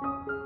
Música